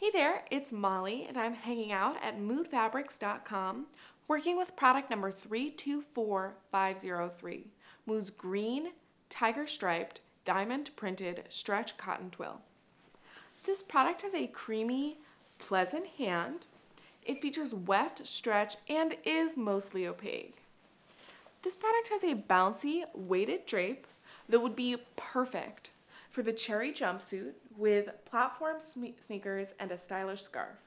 Hey there, it's Molly, and I'm hanging out at moodfabrics.com working with product number 324503, Mood's green, tiger striped, diamond printed stretch cotton twill. This product has a creamy, pleasant hand. It features weft, stretch, and is mostly opaque. This product has a bouncy, weighted drape that would be perfect for the cherry jumpsuit with platform sneakers and a stylish scarf.